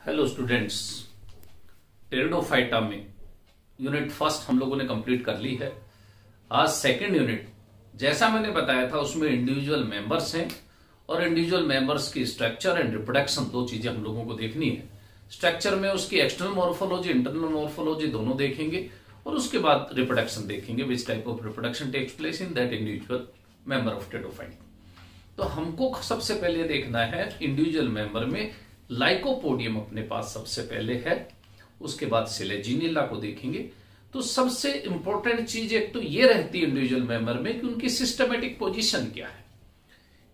Hello students pteridophyta में unit first हम लोगों ने कंप्लीट कर ली है। आज सेकंड यूनिट जैसा मैंने बताया था, उसमें इंडिविजुअल मेंबर्स हैं और इंडिविजुअल मेंबर्स की स्ट्रक्चर एंड रिप्रोडक्शन दो चीज़ें हम लोगों को देखनी है। स्ट्रक्चर में उसकी एक्सटर्नल मॉर्फोलॉजी इंटरनल मॉर्फोलॉजी दोनों देखेंगे और उसके बाद रिप्रोडक्शन देखेंगे which type of reproduction takes place in that individual member of pteridophyte तो हमको सबसे पहले देखना है इंडिविजुअल मेंबर में लाइकोपोडियम अपने पास सबसे पहले है, उसके बाद सिलेजिनिला को देखेंगे। तो सबसे इंपॉर्टेंट चीज़ एक तो ये रहती है इंडिविजुअल मेंबर में कि उनकी सिस्टमेटिक पोजीशन क्या है।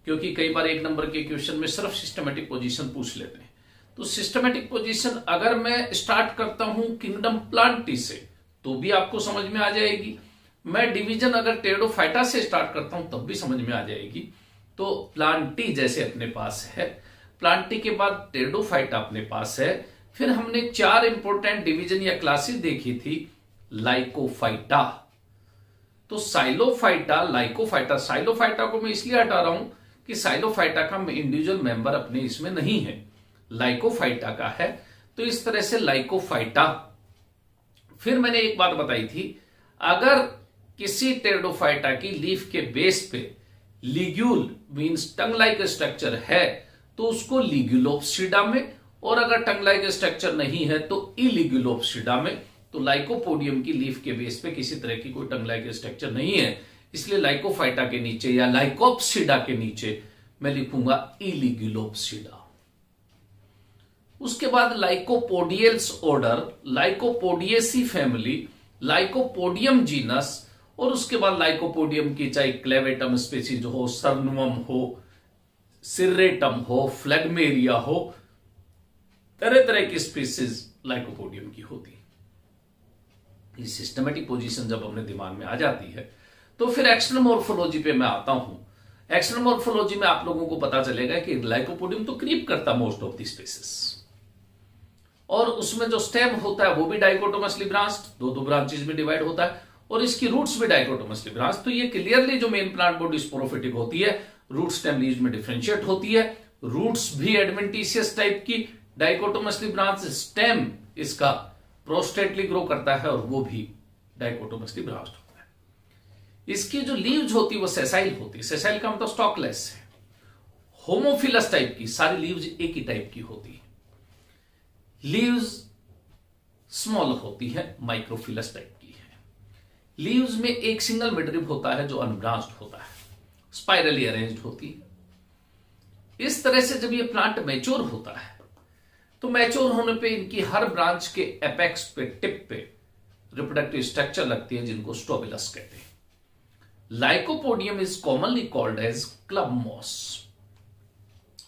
क्योंकि कई बार एक नंबर के क्वेश्चन में सिर्फ़ सिस्टमेटिक पोजीशन पूछ लेते हैं। तो सिस्टमेटिक पोजीशन अगर मैं स्टार्ट करता हूँ किंगडम प्लांटी से तो भी आपको समझ में आ जाएगी। मैं डिवीज़न अगर टेडोफाइटा से स्टार्ट करता हूँ, तब भी समझ में आ जाएगी। तो प्लांटी जैसे अपने पास है प्लांटी के बाद टेडोफाइटा अपने पास है। फिर हमने चार इंपोर्टेंट डिवीज़न या क्लासेस देखी थी लाइकोफाइटा तो साइलोफाइटा लाइकोफाइटा साइलोफाइटा को मैं इसलिए हटा रहा हूँ कि साइलोफाइटा का इंडिविजुअल मेंबर अपने इसमें नहीं है। लाइकोफाइटा का है। तो इस तरह से लाइकोफाइटा फिर मैंने एक बात बताई थी, अगर किसी टेरडोफाइटा की लीफ के बेस पे ligule means tongue like structure है तो उसको लिग्यूलोप्सिडा में, और अगर टंग लाइक स्ट्रक्चर नहीं है तो इलिग्यूलोप्सिडा में तो लाइकोपोडियम की लीफ के बेस पे किसी तरह की कोई टंग लाइक स्ट्रक्चर नहीं है। इसलिए लाइकोफाइटा के नीचे या लाइकोप्सिडा के नीचे मैं लिखूँगा इलिग्यूलोप्सिडा उसके बाद Lycopodiales order, Lycopodiaceae family, Lycopodium genus, और उसके बाद लाइकोपोडियम की चाहे क्लेवेटम स्पेसीज हो सरनुम हो सिर्रेटम हो फ्लैगमेरिया हो तरह तरह की स्पीसीज लाइकोपोडियम की होती ये सिस्टमेटिक पोजीशन जब अपने दिमाग में आ जाती है तो फिर एक्सटर्नल मोर्फोलॉजी पे मैं आता हूँ। एक्सटर्नल मोर्फोलॉजी में आप लोगों को पता चलेगा कि लाइकोपोडियम तो क्रीप करता मोस्ट ऑफ़ दी स्पेसिस और उसमें जो स्टेम होता है, वो भी डाइकोटोमसली ब्रांच दो दो ब्रांचेज में डिवाइड होता है, और इसकी रूट्स भी डाइकोटोमसली ब्रांच तो ये क्लियरली जो मेन प्लांट बॉडी स्पोरोफिटिक होती है रूट स्टेम लीज में डिफ्रेंशिएट होती है। रूट्स भी एडवेंटिशियस टाइप की डाइकोटोमसली ब्रांच स्टेम इसका प्रोस्टेटली ग्रो करता है और वो भी डाइकोटोमसली ब्रांच होता है। इसकी जो लीव्स होती है, वो सेसाइल होती है। सेसाइल का मतलब स्टॉकलेस है। होमोफिलस टाइप की, सारी लीव्स एक ही टाइप की होती है। लीव्स स्मॉल होती है, माइक्रोफिलस टाइप की है। लीव्स में एक सिंगल मिडरिप होता है जो अनब्रांच्ड होता है। स्पाइरली अरेंज्ड होती है। इस तरह से जब ये प्लांट मैच्योर होता है तो मैच्योर होने पे इनकी हर ब्रांच के एपेक्स पे टिप पे रिप्रोडक्टिव स्ट्रक्चर लगती है जिनको स्टोबिलस कहते हैं। Lycopodium is commonly called as club moss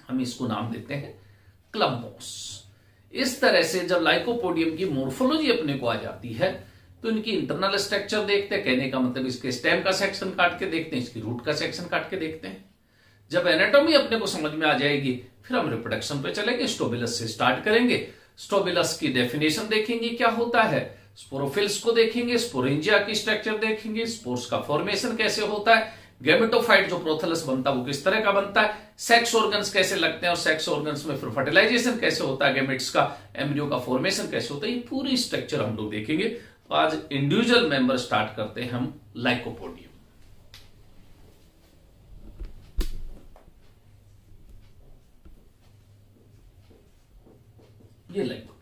हम इसको नाम देते हैं क्लब मॉस इस तरह से जब लाइकोपोडियम की मोर्फोलॉजी अपने को आ जाती है तो इनकी इंटरनल स्ट्रक्चर देखते हैं, कहने का मतलब इसके स्टेम का सेक्शन काट के देखते हैं, इसकी रूट का सेक्शन काट के देखते हैं। जब एनाटॉमी अपने को समझ में आ जाएगी, फिर हम रिप्रोडक्शन पे चलेंगे स्टोबिलस से स्टार्ट करेंगे। स्टोबिलस की डेफिनेशन देखेंगे, क्या होता है? स्पोरोफिल्स को देखेंगे स्पोरेंजिया की स्ट्रक्चर देखेंगे स्पोर्स का फॉर्मेशन कैसे होता है? गेमेटोफाइट जो प्रोथलस बनता है, वो किस तरह का बनता है? सेक्स ऑर्गन्स कैसे लगते हैं और सेक्स ऑर्गन्स में फिर फर्टिलाइजेशन कैसे होता है? गेमेट्स का एम्ब्रियो का फॉर्मेशन कैसे होता है? ये पूरी स्ट्रक्चर हम लोग देखेंगे। तो आज इंडिविजुअल मेंबर स्टार्ट करते हैं हम लाइकोपोडियम ये लाइकोपोडियम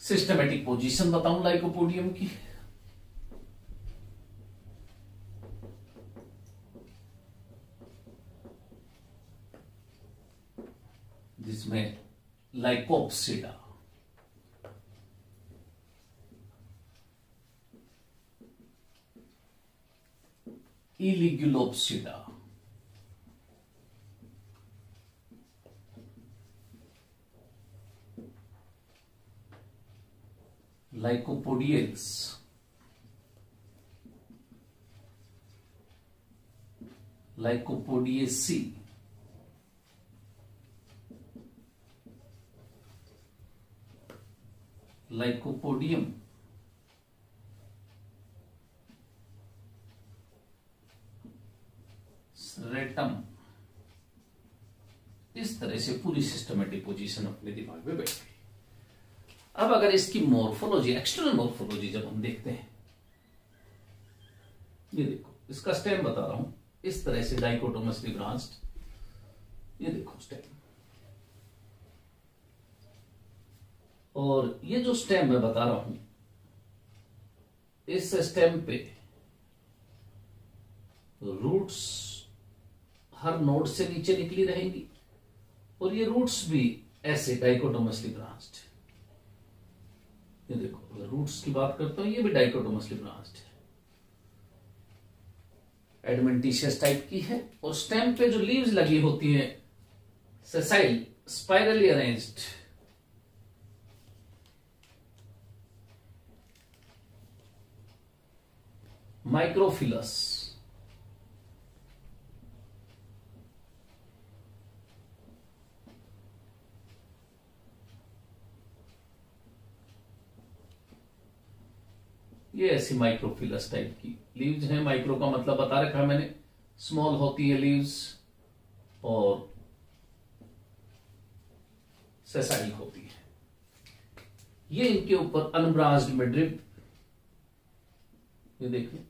सिस्टमेटिक पोजीशन बताऊँ लाइकोपोडियम की। जिसमें Lycopsida Eligulopsida Lycopodiales Lycopodiaceae Lycopodium रेटम। इस तरह से पूरी सिस्टमेटिक पोजीशन अपने दिमाग में बैठ गई। अब अगर इसकी मोर्फोलॉजी एक्सटर्नल मोर्फोलॉजी जब हम देखते हैं, ये देखो, इसका स्टेम बता रहा हूँ। इस तरह से डाइकोटोमसली ब्रांच्ड ये देखो स्टेम और ये जो स्टेम मैं बता रहा हूँ, इस स्टेम पे रूट्स हर नोड से नीचे निकली रहेंगी। और ये रूट्स भी ऐसे डाइकोटोमसली ब्रांच्ड ये देखो, अगर रूट्स की बात करता हूँ, ये भी डाइकोटोमसली ब्रांच्ड है। एडमेंटिशियस टाइप की है, और स्टेम पे जो लीव्स लगी होती हैं सेसाइल स्पाइरली अरेंज्ड माइक्रोफिलस ये ऐसी माइक्रोफिलस टाइप की। लीव्स हैं माइक्रो का मतलब बता रखा है मैंने। स्मॉल होती है लीव्स और सेसाइल होती है। ये इनके ऊपर अनब्रांच्ड मिड्रिप ये देखिए।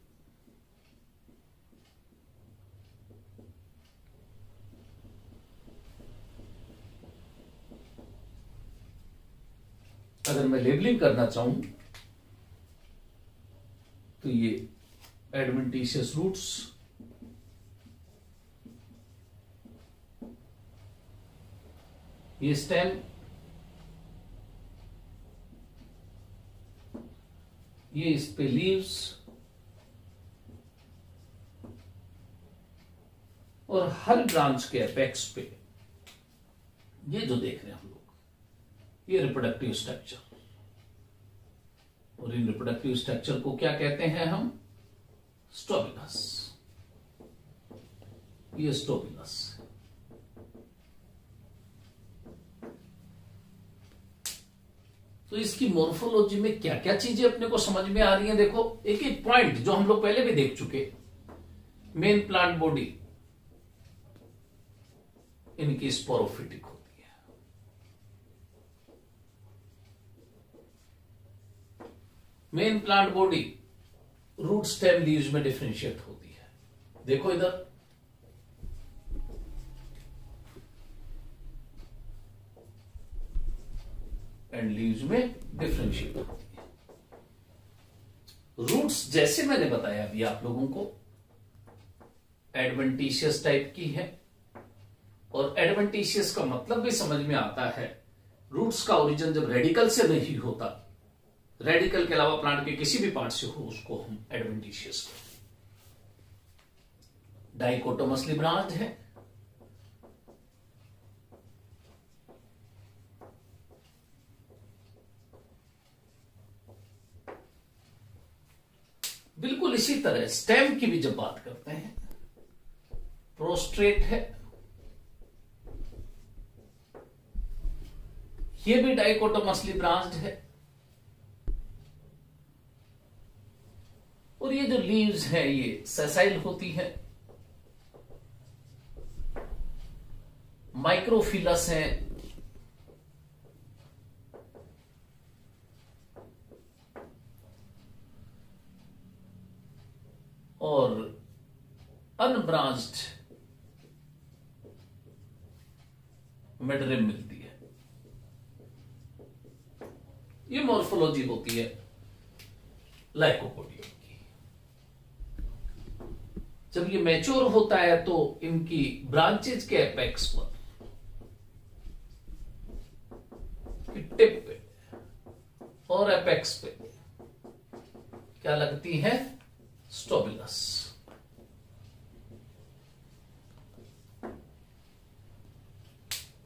अगर मैं लेबलिंग करना चाहूँ तो ये एडमेंटिशियस रूट्स ये स्टेम ये इस पे लीव्स और हर ब्रांच के अपेक्स पे, ये जो देख रहे हैं हम लोग, ये रिप्रोडक्टिव स्ट्रक्चर और इन रिप्रोडक्टिव स्ट्रक्चर को क्या कहते हैं हम? स्टोबिलस ये स्टोबिलस तो इसकी मोर्फोलॉजी में क्या क्या चीज़ें अपने को समझ में आ रही हैं? देखो, एक एक पॉइंट जो हम लोग पहले भी देख चुके मेन प्लांट बॉडी इनकी स्पोरोफिटिक होती है main plant body root stem leaves में डिफ्रेंशिएट होती है। देखो इधर। एंड लीव्स में डिफ्रेंशिएट होती है। रूट्स जैसे मैंने बताया अभी आप लोगों को एडवेंटिशियस टाइप की है। और एडवेंटिशियस का मतलब भी समझ में आता है रूट्स का ओरिजिन जब रेडिकल से नहीं होता रेडिकल के अलावा प्लांट के किसी भी पार्ट से हो, उसको हम एडवेंटिशियस कहते हैं। डाइकोटोमसली ब्रांच है। बिल्कुल इसी तरह स्टेम की भी जब बात करते हैं प्रोस्ट्रेट है। ये भी डाइकोटोमसली ब्रांच है। और ये जो लीव्स है, ये सेसाइल होती है। माइक्रोफिलस है। और अनब्रांच्ड मेडरिम मिलती है। ये मॉर्फोलॉजी होती है। लाइकोपोडियम जब ये मैच्योर होता है तो इनकी ब्रांचेज के एपेक्स पर टिप पे और एपेक्स पे क्या लगती है? स्टोबिलस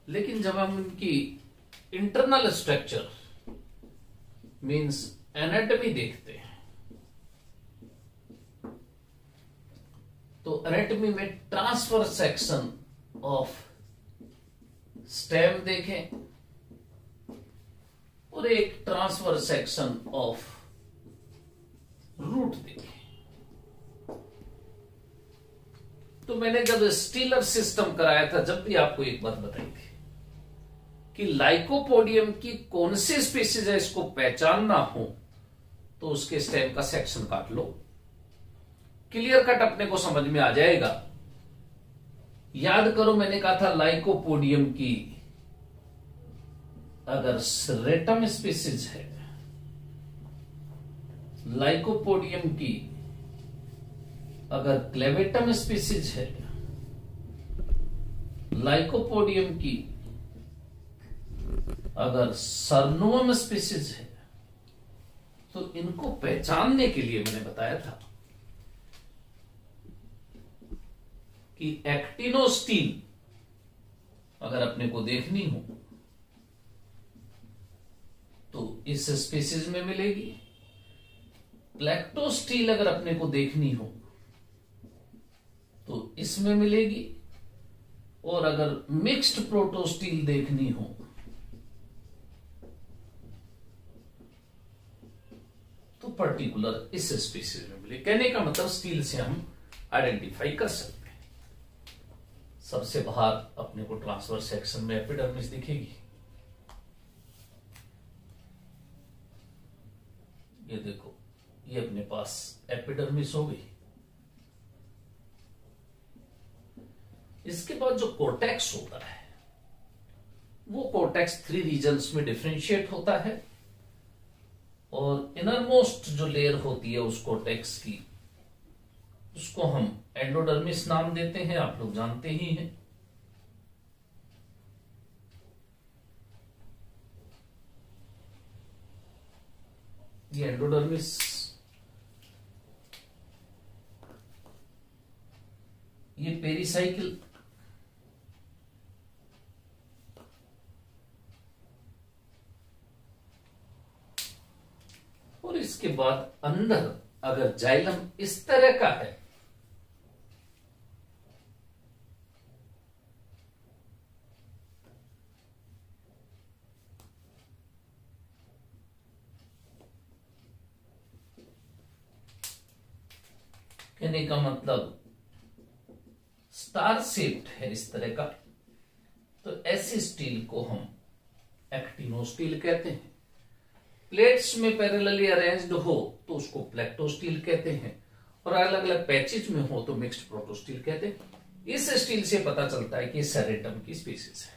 लेकिन जब हम इनकी इंटरनल स्ट्रक्चर मींस एनाटॉमी देखते हैं तो एनाटॉमी में ट्रांसफ़र सेक्शन ऑफ़ स्टेम देखें और एक ट्रांसफ़र सेक्शन ऑफ़ रूट देखें। तो मैंने जब स्टीलर सिस्टम कराया था, जब भी आपको एक बात बताई थी कि लाइकोपोडियम की कौन सी स्पीसीज है, इसको पहचानना हो तो उसके स्टेम का सेक्शन काट लो। क्लियर कट अपने को समझ में आ जाएगा। याद करो, मैंने कहा था लाइकोपोडियम की अगर रेटम स्पीसीज है, लाइकोपोडियम की अगर क्लेवेटम स्पीसीज है, लाइकोपोडियम की अगर सरनोम स्पीसीज है तो इनको पहचानने के लिए मैंने बताया था। कि एक्टिनोस्टील अगर अपने को देखनी हो तो इस स्पीसीज में मिलेगी। प्लेक्टोस्टील अगर अपने को देखनी हो तो इसमें मिलेगी। और अगर मिक्स्ड प्रोटोस्टील देखनी हो तो पर्टिकुलर इस स्पीसीज में मिले कहने का मतलब स्टील से हम आइडेंटिफाई कर सकते हैं। सबसे बाहर अपने को ट्रांसफ़र सेक्शन में एपिडर्मिस दिखेगी। ये देखो, ये अपने पास एपिडर्मिस हो गई। इसके बाद जो कोटेक्स होता है, वो कोटेक्स थ्री रीजन्स में डिफ्रेंशिएट होता है और इनरमोस्ट जो लेयर होती है उस कोटेक्स की उसको हम एंडोडर्मिस नाम देते हैं, आप लोग जानते ही हैं। ये एंडोडर्मिस ये पेरीसाइकिल और इसके बाद अंदर अगर जाइलम इस तरह का है कहने का मतलब स्टार शेप्ड है इस तरह का। तो ऐसी स्टील को हम एक्टिनो स्टील कहते हैं। प्लेट्स में पैरेलली अरेंज्ड हो तो उसको प्लेक्टो स्टील कहते हैं और अलग अलग पैचेज में हो तो मिक्स्ड प्रोटो स्टील कहते हैं। इस स्टील से पता चलता है कि सेरेटम की स्पीसीज है।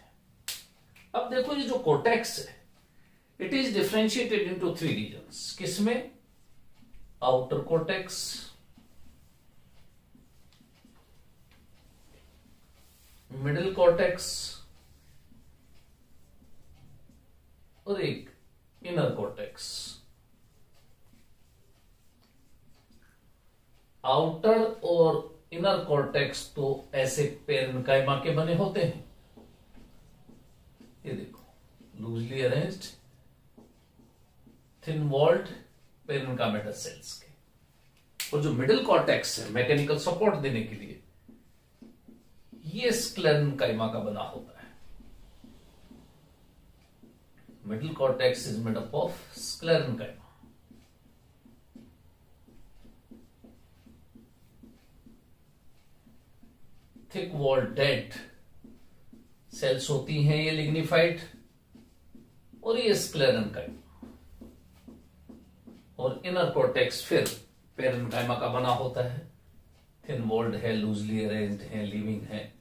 अब देखो ये जो कोटेक्स है it is differentiated into three region किसमें? आउटर कोटेक्स मिडिल कॉर्टेक्स और एक इनर कॉर्टेक्स आउटर और इनर कॉर्टेक्स तो ऐसे पेरनकाइमा के बने होते हैं। ये देखो loosely arranged thin walled parenchymatous cells के। और जो मिडिल कॉर्टेक्स है मैकेनिकल सपोर्ट देने के लिए ये स्क्लेरन काइमा का बना होता है। Middle cortex is made up of sclerenchyma. Thick wall dead cells होती हैं ये लिग्निफाइड और ये स्क्लेरन काइमा। और इनर कॉर्टेक्स फिर पेरनकाइमा का बना होता है। थिन वॉल्ड है लूजली अरेंज्ड है लिविंग है।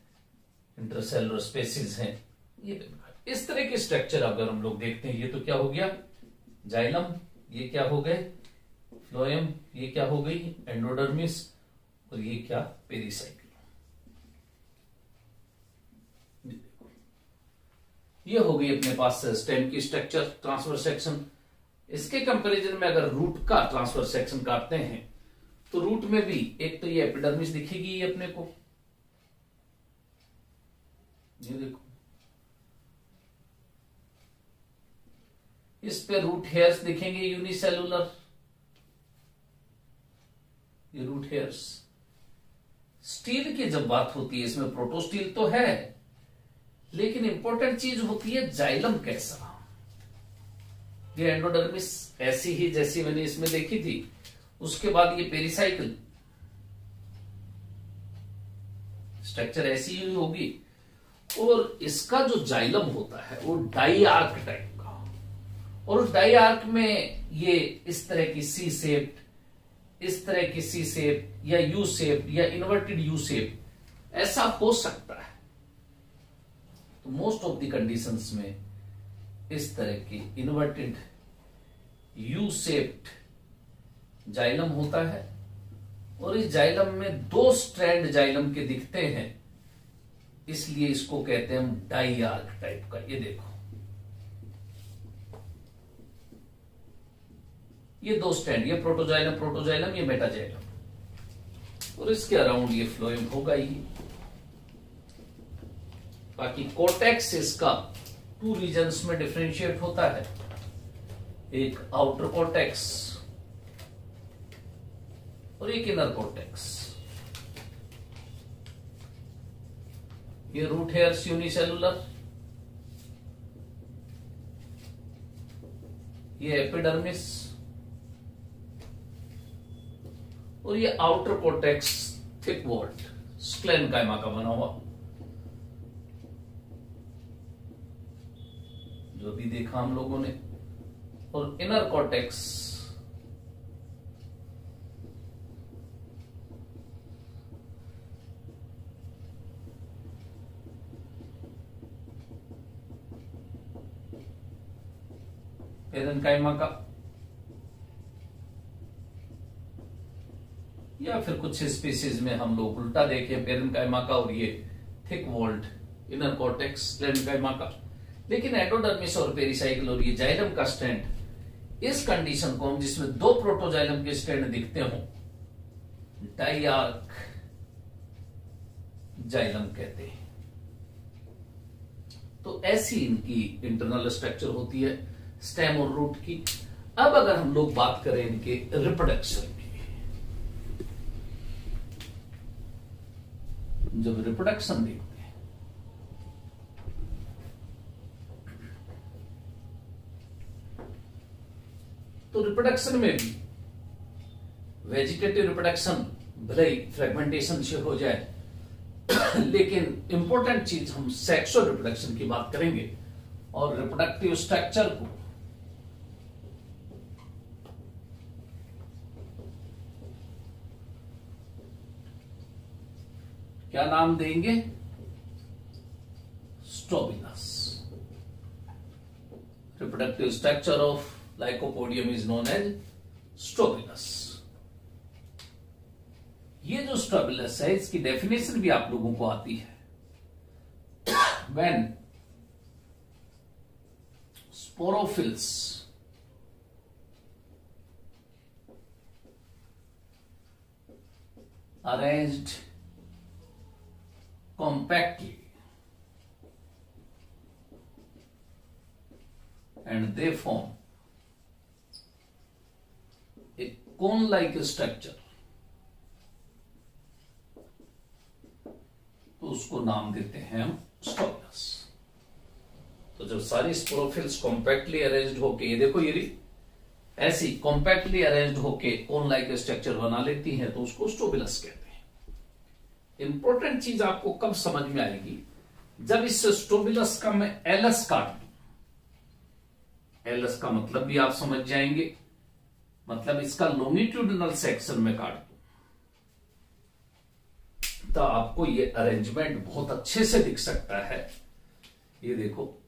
इंटरसेलुलर स्पेसिस हैं। ये इस तरह के स्ट्रक्चर अगर हम लोग देखते हैं ये तो क्या हो गया? जाइलम ये क्या हो गए? फ्लोएम ये क्या हो गई? एंडोडर्मिस और ये क्या? पेरीसाइकिल ये हो गई अपने पास स्टेम की स्ट्रक्चर ट्रांसफ़र सेक्शन इसके कंपैरिजन में अगर रूट का ट्रांसफ़र सेक्शन काटते हैं तो रूट में भी एक तो ये एपिडर्मिस दिखेगी ये अपने को। ये देखो। इस पे रूट हेयर्स दिखेंगे यूनिसेलुलर ये रूट हेयर्स स्टील की जब बात होती है, इसमें प्रोटोस्टील तो है, लेकिन इंपॉर्टेंट चीज़ होती है जाइलम कैसा। ये एंडोडर्मिस ऐसी ही जैसी मैंने इसमें देखी थी। उसके बाद ये पेरिसाइकिल स्ट्रक्चर ऐसी ही होगी। और इसका जो जाइलम होता है, वो डाई आर्क टाइप का। और उस डाई आर्क में ये इस तरह की सी शेप, इस तरह की सी शेप, या यू शेप, या इन्वर्टेड यू सेप ऐसा हो सकता है। तो मोस्ट ऑफ़ द कंडीशंस में इस तरह की इन्वर्टेड यू शेप्ड जाइलम होता है। और इस जाइलम में दो स्ट्रैंड जाइलम के दिखते हैं। इसलिए इसको कहते हैं हम डाई आर्क टाइप का। ये देखो। ये दो स्टैंड, ये प्रोटोजाइलम प्रोटोजाइलम, ये मेटाजाइलम। और इसके अराउंड ये फ्लोएम होगा ही। बाकी कोटेक्स इसका टू रीजन्स में डिफ्रेंशिएट होता है। एक आउटर कोटेक्स और एक इनर कोटेक्स ये रूट हेयर्स यूनिसेलुलर ये एपिडर्मिस। और ये outer cortex thick walled, sclerenchyma का बना हुआ। जो भी देखा हम लोगों ने। और इनर कॉटेक्स पेरनकाइमा का या फिर कुछ स्पीसीज में हम लोग उल्टा देखें पेरनकाइमा का और ये thick walled inner cortex parenchyma का लेकिन एडोडर्मिस और पेरिसाइकिल और ये जाइलम का स्टैंड इस कंडीशन को हम जिसमें दो प्रोटोजाइलम के स्टैंड दिखते हो डाइआर्क जाइलम कहते हैं। तो ऐसी इनकी इंटरनल स्ट्रक्चर होती है। स्टेम और रूट की। अब अगर हम लोग बात करें इनके रिप्रोडक्शन की। जब रिप्रोडक्शन देखते हैं तो रिप्रोडक्शन में भी वेजिटेटिव रिप्रोडक्शन भले ही फ्रेगमेंटेशन से हो जाए, लेकिन इंपॉर्टेंट चीज़ हम सेक्सुअल रिप्रोडक्शन की बात करेंगे और रिप्रोडक्टिव स्ट्रक्चर को क्या नाम देंगे? Strobilus reproductive structure of Lycopodium is known as strobilus ये जो स्टोबिलस है, इसकी डेफिनेशन भी आप लोगों को आती है। When sporophylls arranged compactly. And they form a cone-like structure. तो उसको नाम देते हैं हम स्टोकस तो जब सारी स्पोरोफिल्स कॉम्पैक्टली अरेंज होके, ये देखो ये ऐसी कॉम्पैक्टली अरेंज होके कोन लाइक स्ट्रक्चर बना लेती है तो उसको स्टोबिलस कहते हैं। इंपॉर्टेंट चीज़ आपको कब समझ में आएगी? जब इस स्टोबिलस का मैं एलस काट दू। एलस का मतलब भी आप समझ जाएँगे। मतलब इसका लोंगिट्यूडनल सेक्शन में काट दू। तो आपको ये अरेंजमेंट बहुत अच्छे से दिख सकता है। ये देखो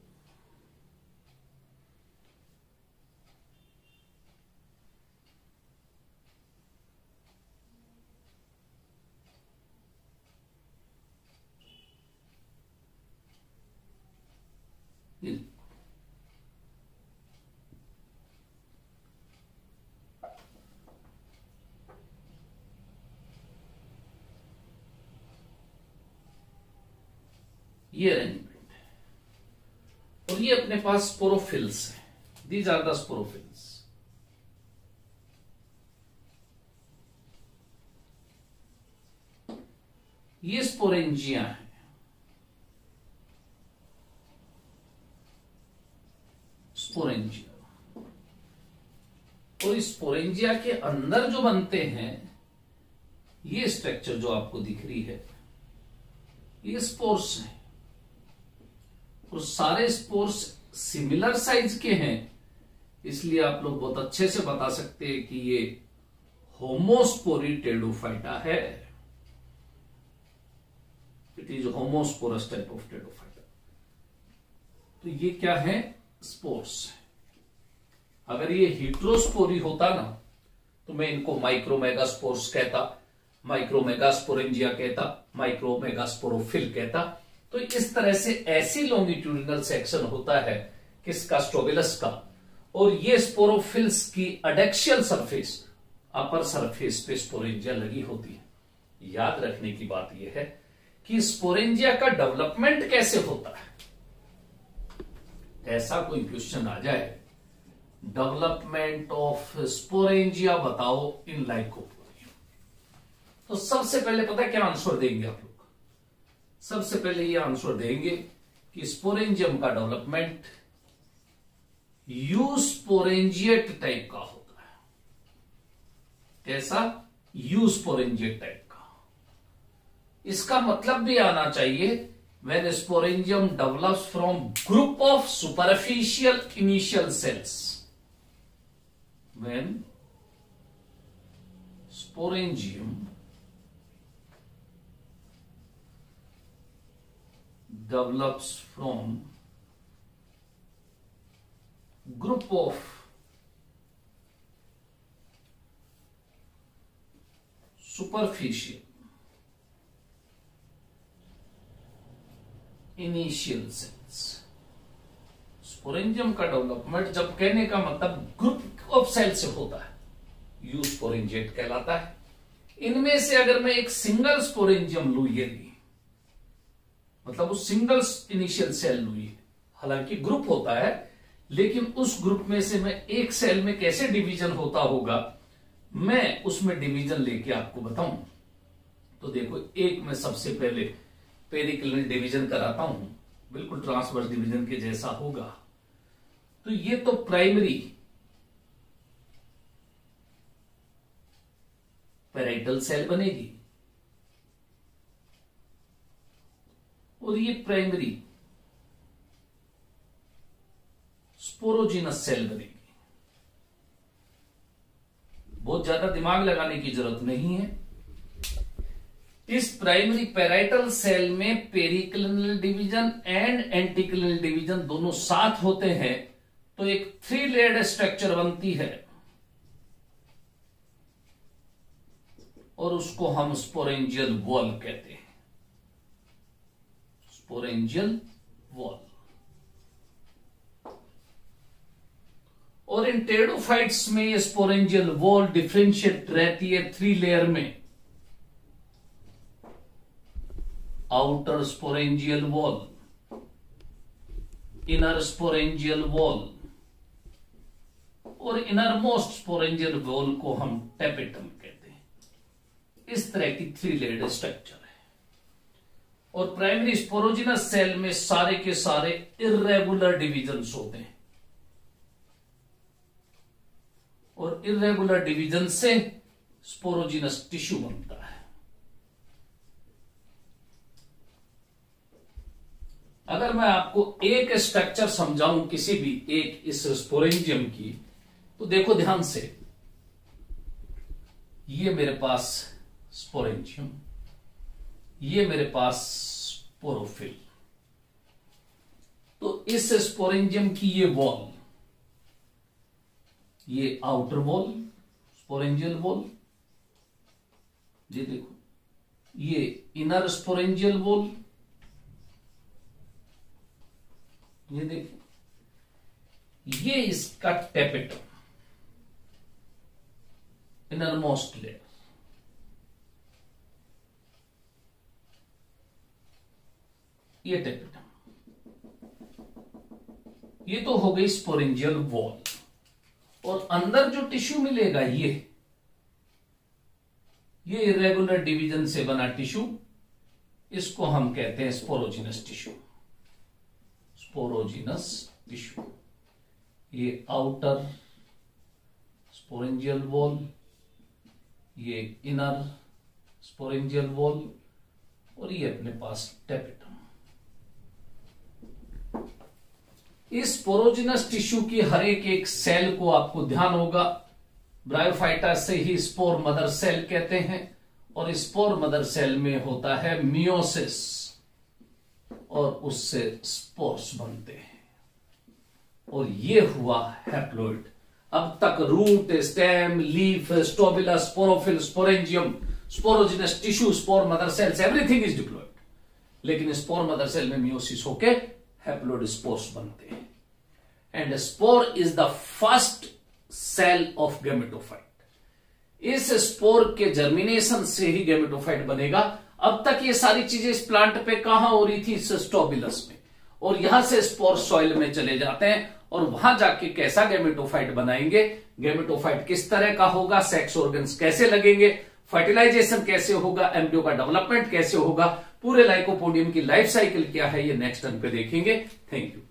ये अरेंजमेंट और ये अपने पास स्पोरोफिल्स है। दीज आर द स्पोरोफिल्स ये स्पोरेंजिया है। स्पोरेंजिया और इस स्पोरेंजिया के अंदर जो बनते हैं, ये स्ट्रक्चर जो आपको दिख रही है, ये स्पोर्स है। और सारे स्पोर्स सिमिलर साइज़ के हैं, इसलिए आप लोग बहुत अच्छे से बता सकते हैं कि ये होमोस्पोरी टेडोफाइटा है। It is homosporous type of pteridophyta. तो ये क्या है? स्पोर्स अगर ये हिट्रोस्पोरी होता ना तो मैं इनको माइक्रोमेगास्पोर्स कहता, माइक्रोमेगास्पोरेंजिया कहता, माइक्रोमेगास्पोरोफिल कहता तो इस तरह से ऐसी लॉन्गिट्यूडिनल सेक्शन होता है किसका स्टोबिलस का? और ये स्पोरोफिल्स की अडेक्शियल सरफेस अपर सरफेस पे स्पोरेंजिया लगी होती है। याद रखने की बात यह है कि स्पोरेंजिया का डेवलपमेंट कैसे होता है? ऐसा कोई क्वेश्चन आ जाए डेवलपमेंट ऑफ़ स्पोरेंजिया बताओ इन लाइकोपोडियम तो सबसे पहले पता है क्या आंसर देंगे आप लोग? सबसे पहले ये आंसर देंगे कि स्पोरेंजियम का डेवलपमेंट यूस्पोरेंजियट टाइप का होता है। कैसा? यूस्पोरेंजियट टाइप का। इसका मतलब भी आना चाहिए when sporangium develop from group of superficial initial cells when sporangium develops from group of superficial initial cells sporangium का डेवलपमेंट जब कहने का मतलब ग्रुप ऑफ़ सेल से होता है। यू स्पोरेंजिएट कहलाता है। इनमें से अगर मैं एक सिंगल स्पोरेंजियम लू ये मतलब वो सिंगल इनिशियल सेल हुई। हालाँकि ग्रुप होता है, लेकिन उस ग्रुप में से मैं एक सेल में कैसे डिवीज़न होता होगा, मैं उसमें डिवीज़न लेके आपको बताऊँ। तो देखो, एक में सबसे पहले पेरिक्लिनल डिवीज़न कराता हूँ। बिल्कुल ट्रांसवर्स डिवीज़न के जैसा होगा। तो ये तो प्राइमरी पेराइटल सेल बनेगी। और ये प्राइमरी स्पोरोजिनस सेल बनेगी। बहुत ज़्यादा दिमाग लगाने की ज़रूरत नहीं है। इस प्राइमरी पेराइटल सेल में periclinal division and anticlinal division दोनों साथ होते हैं तो एक थ्री लेयर्ड स्ट्रक्चर बनती है। और उसको हम स्पोरेंजियल वॉल कहते हैं। Sporangial wall. और इन टेडोफाइट्स में ये स्पोरेंजियल वॉल डिफ्रेंशिएट रहती है थ्री लेयर में। Outer sporangial wall inner sporangial wall और इनर मोस्ट स्पोरेंजियल वॉल को हम टेपिटम कहते हैं। इस तरह की थ्री लेयर स्ट्रक्चर और प्राइमरी स्पोरोजिनस सेल में सारे के सारे इरेगुलर डिविजन्स होते हैं। और इरेगुलर डिवीज़न से स्पोरोजिनस टिश्यू बनता है। अगर मैं आपको एक स्ट्रक्चर समझाऊं किसी भी एक इस स्पोरेंजियम की तो देखो ध्यान से, ये मेरे पास स्पोरेंजियम ये मेरे पास स्पोरोफिल तो इस स्पोरेंजियम की ये वॉल ये आउटर वॉल स्पोरेंजियल वॉल ये देखो, ये इनर स्पोरेंजियल वॉल ये देखो, ये इसका टेपिटम इनरमोस्ट लेयर ये टेपिटम ये तो हो गई स्पोरेंजियल वॉल और अंदर जो टिश्यू मिलेगा, ये। ये इरेगुलर डिवीज़न से बना टिश्यू इसको हम कहते हैं स्पोरोजिनस टिश्यू स्पोरोजिनस टिश्यू ये आउटर स्पोरेंजियल वॉल ये इनर स्पोरेंजियल वॉल और ये अपने पास टेपिटम इस पोरोजिनस टिश्यू की हर एक एक सेल को आपको ध्यान होगा। ब्रायोफाइटा से ही स्पोर मदर सेल कहते हैं और स्पोर मदर सेल में होता है मियोसिस और उससे स्पोर्स बनते हैं। और ये हुआ हैप्लोइड अब तक root stem leaf strobila sporophyll sporangium sporogenous tissue spore mother cells everything is diploid लेकिन स्पोर मदर सेल में मियोसिस होके हैप्लोइड स्पोर्स बनते हैं। And spore is the first cell of gametophyte इस स्पोर के जर्मिनेशन से ही गेमेटोफाइट बनेगा। अब तक ये सारी चीज़ें इस प्लांट पे कहा हो रही थी? स्टोबिलस में। और यहाँ से स्पोर सॉइल में चले जाते हैं। और वहाँ जाके कैसा गेमेटोफाइट बनाएँगे? गेमेटोफाइट किस तरह का होगा? सेक्स ऑर्गन्स कैसे लगेंगे? फर्टिलाइजेशन कैसे होगा? एम्ब्रियो का डेवलपमेंट कैसे होगा? पूरे लाइकोपोडियम की लाइफ साइकिल क्या है? ये नेक्स्ट टर्न पे देखेंगे। Thank you